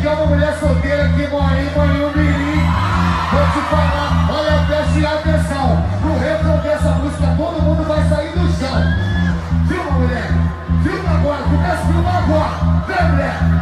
que é uma mulher solteira que mora em Banho Mirim. Vou te falar, olha, preste atenção. No refrão dessa música, todo mundo vai sair do chão. Filma, mulher. Filma agora, começa a filmar agora. Vem, mulher.